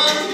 one.